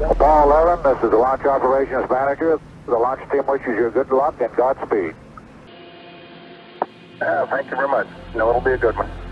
Apollo 11, this is the launch operations manager. The launch team wishes you good luck and Godspeed. Uh, thank you very much. No, it'll be a good one.